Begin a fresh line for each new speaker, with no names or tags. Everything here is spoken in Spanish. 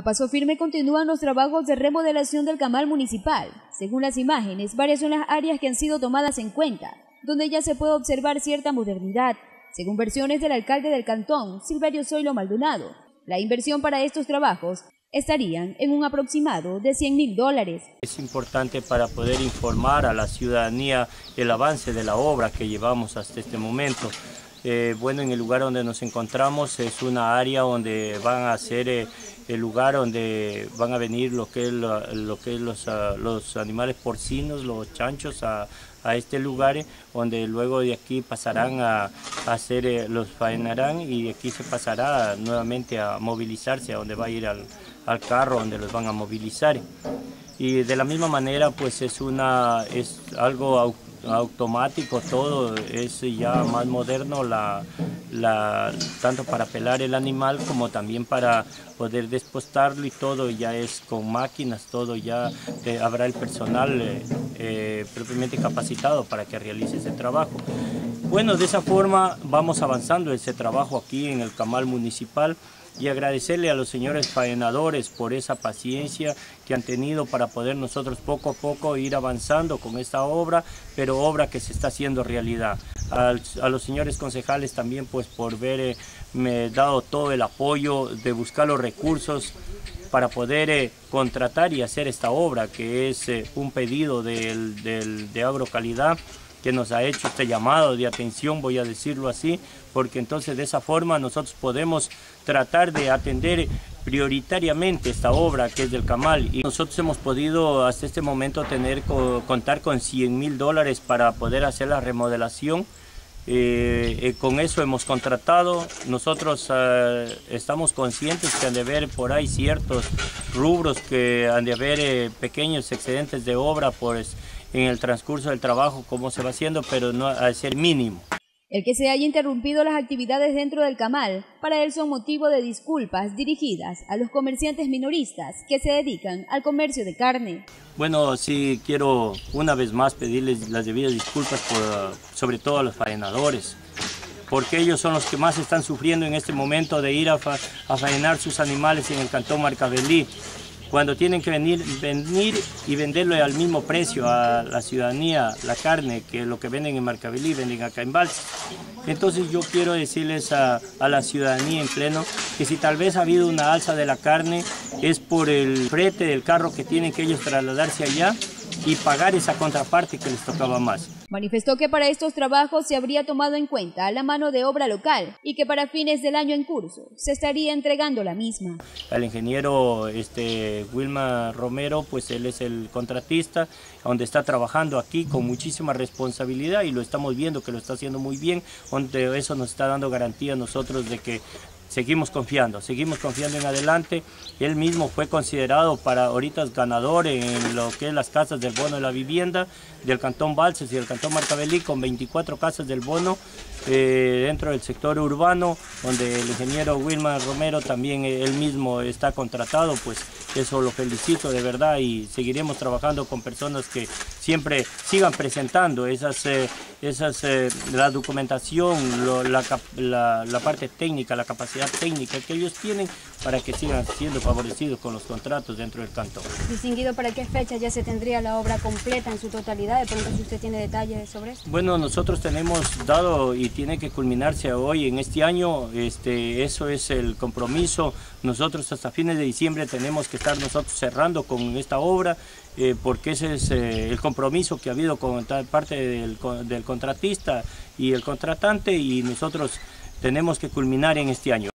A paso firme continúan los trabajos de remodelación del camal municipal. Según las imágenes, varias son las áreas que han sido tomadas en cuenta, donde ya se puede observar cierta modernidad. Según versiones del alcalde del cantón, Silverio Zoilo Maldonado, la inversión para estos trabajos estarían en un aproximado de 100 mil dólares.
Es importante para poder informar a la ciudadanía el avance de la obra que llevamos hasta este momento. Eh, bueno, en el lugar donde nos encontramos es una área donde van a ser eh, el lugar donde van a venir lo que es, lo, que es los, ah, los, animales porcinos, los chanchos a, a este lugar, eh, donde luego de aquí pasarán a, a hacer, los faenarán y de aquí se pasará nuevamente a movilizarse a donde va a ir al, al carro, donde los van a movilizar. Y de la misma manera, pues es, una, es algo automático todo, es ya más moderno la, la, tanto para pelar el animal como también para poder despostarlo y todo ya es con máquinas, todo ya eh, habrá el personal eh, eh, propiamente capacitado para que realice ese trabajo. Bueno, de esa forma vamos avanzando ese trabajo aquí en el Camal Municipal y agradecerle a los señores faenadores por esa paciencia que han tenido para poder nosotros poco a poco ir avanzando con esta obra, pero obra que se está haciendo realidad. A, los señores concejales también pues por haberme eh, dado todo el apoyo de buscar los recursos para poder eh, contratar y hacer esta obra que es eh, un pedido del, del, de que nos ha hecho este llamado de atención, voy a decirlo así, porque entonces de esa forma nosotros podemos tratar de atender prioritariamente esta obra que es del Camal y nosotros hemos podido hasta este momento tener contar con 100 mil dólares para poder hacer la remodelación eh, eh, con eso hemos contratado. Nosotros eh, estamos conscientes que han de haber por ahí ciertos rubros que han de haber pequeños excedentes de obra pues, en el transcurso del trabajo, como se va haciendo, pero no a ser mínimo.
El que se haya interrumpido las actividades dentro del Camal, para él son motivo de disculpas dirigidas a los comerciantes minoristas que se dedican al comercio de carne.
Bueno, sí quiero una vez más pedirles las debidas disculpas por, sobre todo a los faenadores, porque ellos son los que más están sufriendo en este momento de ir a, a faenar sus animales en el cantón Marcabelí cuando tienen que venir, venir y venderlo al mismo precio a la ciudadanía, la carne, que lo que venden en Marcabilí, venden acá en Balsa. Entonces yo quiero decirles a, a, la ciudadanía en pleno que si tal vez ha habido una alza de la carne es por el frete del carro que tienen que ellos trasladarse allá y pagar esa contraparte que les tocaba más.
Manifestó que para estos trabajos se habría tomado en cuenta la mano de obra local y que para fines del año en curso se estaría entregando la misma.
Al ingeniero este, Wilma Romero, pues él es el contratista, donde está trabajando aquí con muchísima responsabilidad y lo estamos viendo que lo está haciendo muy bien, donde eso nos está dando garantía a nosotros de que seguimos confiando, seguimos confiando en adelante. Él mismo fue considerado para ahorita ganador en lo que es las casas del bono de la vivienda del Cantón Balses y del Cantón Marcabelí con 24 casas del bono eh, dentro del sector urbano, donde el ingeniero Wilmar Romero también eh, él mismo está contratado, pues eso lo felicito de verdad y seguiremos trabajando con personas que siempre sigan presentando esas, eh, esas la documentación, la, la, la parte técnica, la capacidad técnica que ellos tienen para que sigan siendo favorecidos con los contratos dentro del cantón.
Distinguido, ¿para qué fecha ya se tendría la obra completa en su totalidad? De pronto, si usted tiene detalles sobre eso.
Bueno, nosotros tenemos dado y tiene que culminarse hoy en este año, este, eso es el compromiso. Nosotros hasta fines de diciembre tenemos que estar nosotros cerrando con esta obra, eh, porque ese es eh, el compromiso que ha habido con parte del, del contratista y el contratante y nosotros tenemos que culminar en este año.